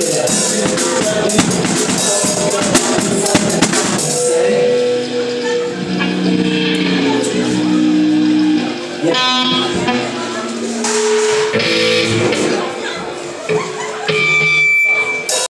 Yeah.